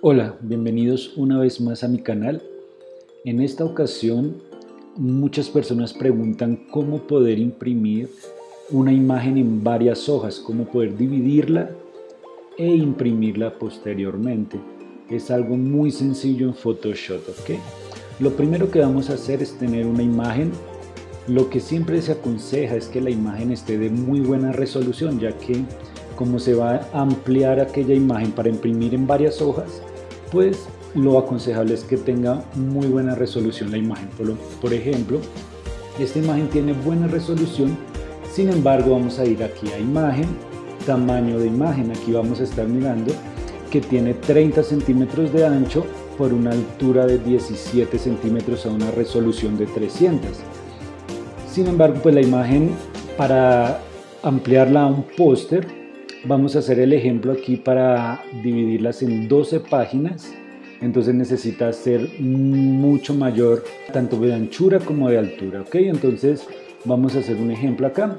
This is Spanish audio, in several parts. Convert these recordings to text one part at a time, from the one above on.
Hola, bienvenidos una vez más a mi canal. En esta ocasión muchas personas preguntan cómo poder imprimir una imagen en varias hojas, cómo poder dividirla e imprimirla posteriormente. Es algo muy sencillo en Photoshop, ¿ok? Lo primero que vamos a hacer es tener una imagen. Lo que siempre se aconseja es que la imagen esté de muy buena resolución, ya que como se va a ampliar aquella imagen para imprimir en varias hojas, pues lo aconsejable es que tenga muy buena resolución la imagen. Por, ejemplo, esta imagen tiene buena resolución, sin embargo vamos a ir aquí a imagen, tamaño de imagen, aquí vamos a estar mirando que tiene 30 centímetros de ancho por una altura de 17 centímetros a una resolución de 300. Sin embargo, pues la imagen para ampliarla a un póster Vamos a hacer el ejemplo aquí para dividirlas en 12 páginas. Entonces necesita ser mucho mayor, tanto de anchura como de altura. ¿ok? Entonces vamos a hacer un ejemplo acá.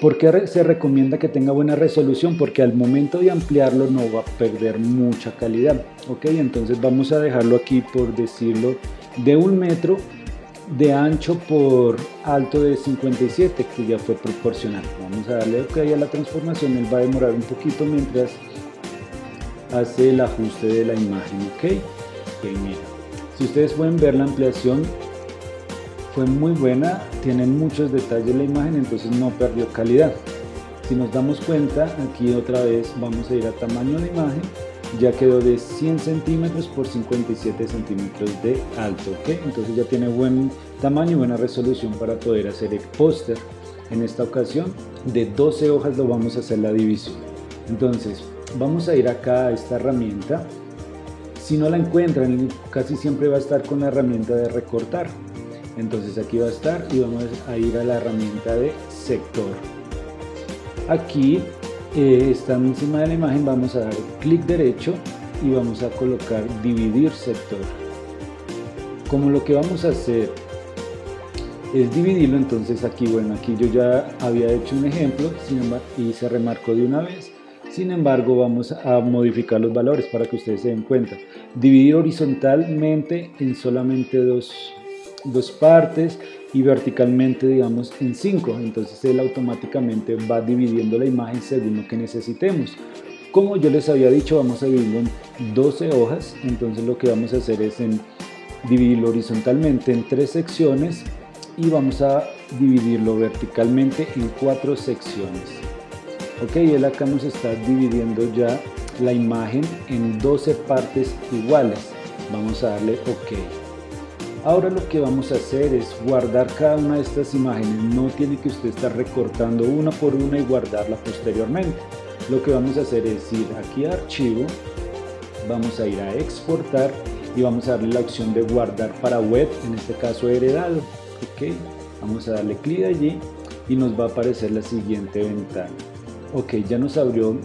¿Por qué se recomienda que tenga buena resolución? Porque al momento de ampliarlo no va a perder mucha calidad. ¿ok? Entonces vamos a dejarlo aquí por decirlo de un metro de ancho por alto de 57 que ya fue proporcional. Vamos a darle ok a la transformación él va a demorar un poquito mientras hace el ajuste de la imagen ok, mira si ustedes pueden ver la ampliación fue muy buena tienen muchos detalles la imagen entonces no perdió calidad. Si nos damos cuenta aquí otra vez vamos a ir a tamaño de imagen ya quedó de 100 centímetros por 57 centímetros de alto ¿ok? entonces ya tiene buen tamaño y buena resolución para poder hacer el póster. En esta ocasión de 12 hojas lo vamos a hacer la división. Entonces vamos a ir acá a esta herramienta. Si no la encuentran casi siempre va a estar con la herramienta de recortar. Entonces aquí va a estar y vamos a ir a la herramienta de sector. Aquí eh, estando encima de la imagen vamos a dar clic derecho y vamos a colocar dividir sector. Como lo que vamos a hacer es dividirlo entonces aquí bueno aquí yo ya había hecho un ejemplo y se remarcó de una vez. Sin embargo vamos a modificar los valores para que ustedes se den cuenta. Dividir horizontalmente en solamente dos, dos partes y verticalmente digamos en 5 entonces él automáticamente va dividiendo la imagen según lo que necesitemos. Como yo les había dicho vamos a dividirlo en 12 hojas. Entonces lo que vamos a hacer es en dividirlo horizontalmente en tres secciones y vamos a dividirlo verticalmente en cuatro secciones. Ok él acá nos está dividiendo ya la imagen en 12 partes iguales. Vamos a darle ok Ahora lo que vamos a hacer es guardar cada una de estas imágenes. No tiene que usted estar recortando una por una y guardarla posteriormente. Lo que vamos a hacer es ir aquí a archivo, vamos a ir a exportar y vamos a darle la opción de guardar para web, en este caso heredado. Ok, vamos a darle clic allí y nos va a aparecer la siguiente ventana. Ok, ya nos abrió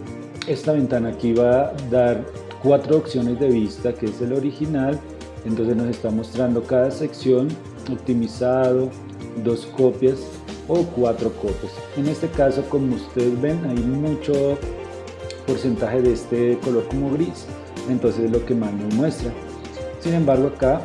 esta ventana. Aquí va a dar cuatro opciones de vista, que es el original, entonces nos está mostrando cada sección optimizado, dos copias o cuatro copias. En este caso, como ustedes ven, hay mucho porcentaje de este color como gris, entonces es lo que más nos muestra. Sin embargo, acá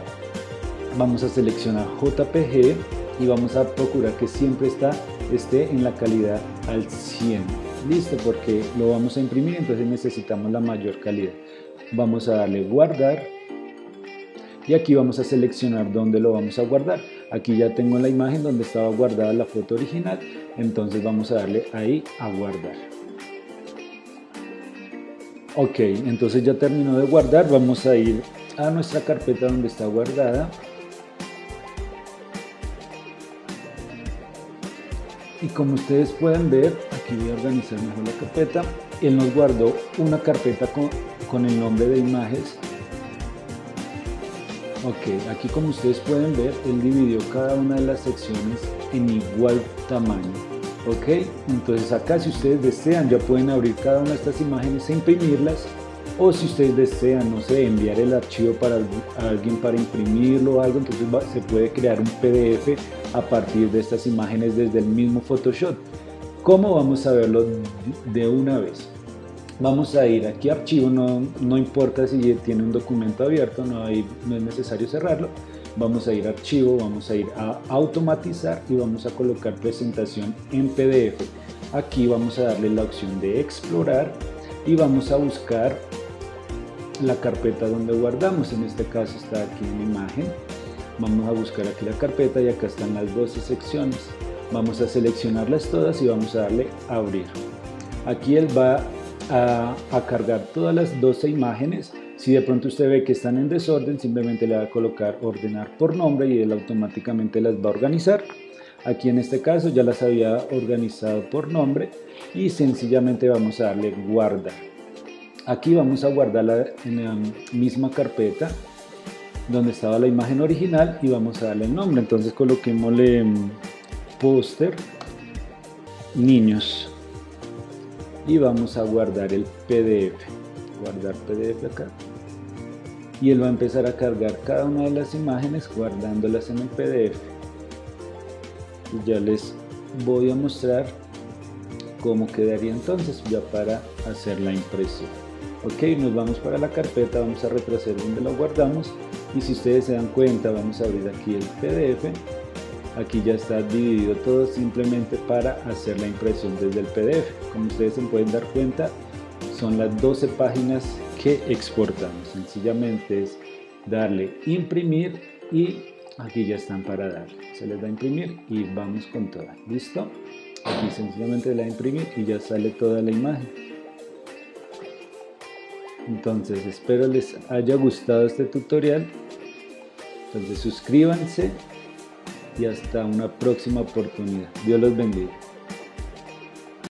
vamos a seleccionar JPG y vamos a procurar que siempre está, esté en la calidad al 100. Listo, porque lo vamos a imprimir, entonces necesitamos la mayor calidad. Vamos a darle guardar y aquí vamos a seleccionar dónde lo vamos a guardar. Aquí ya tengo la imagen donde estaba guardada la foto original entonces vamos a darle ahí a guardar. Ok entonces ya terminó de guardar vamos a ir a nuestra carpeta donde está guardada. Y como ustedes pueden ver aquí voy a organizar mejor la carpeta. Él nos guardó una carpeta con, con el nombre de imágenes Ok, aquí como ustedes pueden ver, él dividió cada una de las secciones en igual tamaño. Ok, entonces acá si ustedes desean ya pueden abrir cada una de estas imágenes e imprimirlas o si ustedes desean, no sé, enviar el archivo para alguien para imprimirlo o algo, entonces se puede crear un PDF a partir de estas imágenes desde el mismo Photoshop. ¿Cómo vamos a verlo de una vez? Vamos a ir aquí a archivo, no, no importa si tiene un documento abierto, no, es necesario cerrarlo. Vamos a ir a archivo, vamos a ir a automatizar y vamos a colocar presentación en PDF. Aquí vamos a darle la opción de explorar y vamos a buscar la carpeta donde guardamos. En este caso está aquí en imagen. Vamos a buscar aquí la carpeta y acá están las 12 secciones. Vamos a seleccionarlas todas y vamos a darle abrir. Aquí él va a, cargar todas las 12 imágenes. Si de pronto usted ve que están en desorden, simplemente le va a colocar ordenar por nombre y él automáticamente las va a organizar. Aquí en este caso ya las había organizado por nombre y sencillamente vamos a darle guardar. Aquí vamos a guardarla en la misma carpeta donde estaba la imagen original y vamos a darle el nombre. Entonces coloquémosle mm, póster niños y vamos a guardar el PDF guardar PDF acá. Y él va a empezar a cargar cada una de las imágenes guardándolas en el PDF ya les voy a mostrar cómo quedaría entonces ya para hacer la impresión. Ok nos vamos para la carpeta vamos a retroceder donde lo guardamos. Y si ustedes se dan cuenta vamos a abrir aquí el PDF aquí ya está dividido todo simplemente para hacer la impresión desde el PDF como ustedes se pueden dar cuenta son las 12 páginas que exportamos. Sencillamente es darle imprimir y aquí ya están para darle se les da imprimir y vamos con toda. Listo aquí sencillamente le da imprimir y ya sale toda la imagen. Entonces espero les haya gustado este tutorial. Entonces suscríbanse y hasta una próxima oportunidad. Dios los bendiga.